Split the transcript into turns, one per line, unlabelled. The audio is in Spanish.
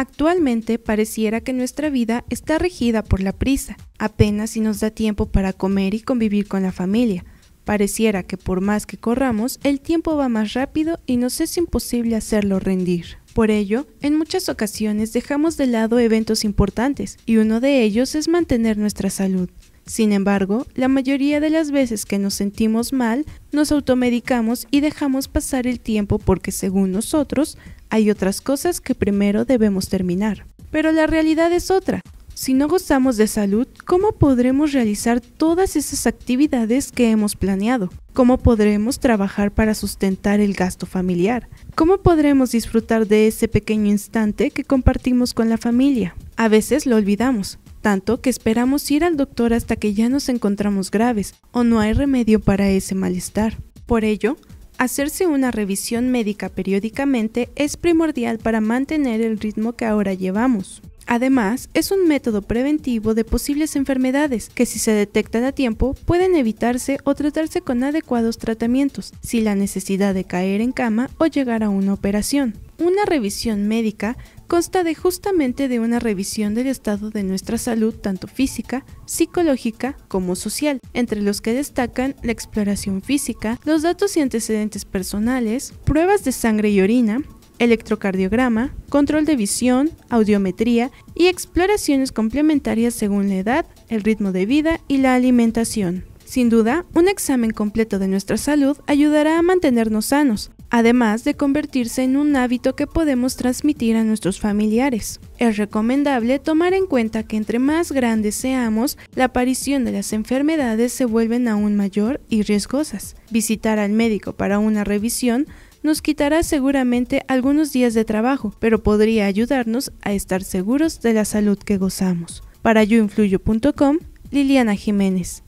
Actualmente pareciera que nuestra vida está regida por la prisa, apenas si nos da tiempo para comer y convivir con la familia. Pareciera que por más que corramos, el tiempo va más rápido y nos es imposible hacerlo rendir. Por ello, en muchas ocasiones dejamos de lado eventos importantes, y uno de ellos es mantener nuestra salud. Sin embargo, la mayoría de las veces que nos sentimos mal, nos automedicamos y dejamos pasar el tiempo porque según nosotros hay otras cosas que primero debemos terminar. Pero la realidad es otra. Si no gozamos de salud, ¿cómo podremos realizar todas esas actividades que hemos planeado? ¿Cómo podremos trabajar para sustentar el gasto familiar? ¿Cómo podremos disfrutar de ese pequeño instante que compartimos con la familia? A veces lo olvidamos, tanto que esperamos ir al doctor hasta que ya nos encontramos graves o no hay remedio para ese malestar. Por ello, Hacerse una revisión médica periódicamente es primordial para mantener el ritmo que ahora llevamos. Además, es un método preventivo de posibles enfermedades que si se detectan a tiempo pueden evitarse o tratarse con adecuados tratamientos, sin la necesidad de caer en cama o llegar a una operación. Una revisión médica consta de justamente de una revisión del estado de nuestra salud tanto física, psicológica como social, entre los que destacan la exploración física, los datos y antecedentes personales, pruebas de sangre y orina, electrocardiograma, control de visión, audiometría y exploraciones complementarias según la edad, el ritmo de vida y la alimentación. Sin duda, un examen completo de nuestra salud ayudará a mantenernos sanos, además de convertirse en un hábito que podemos transmitir a nuestros familiares. Es recomendable tomar en cuenta que entre más grandes seamos, la aparición de las enfermedades se vuelven aún mayor y riesgosas. Visitar al médico para una revisión nos quitará seguramente algunos días de trabajo, pero podría ayudarnos a estar seguros de la salud que gozamos. Para yoinfluyo.com, Liliana Jiménez.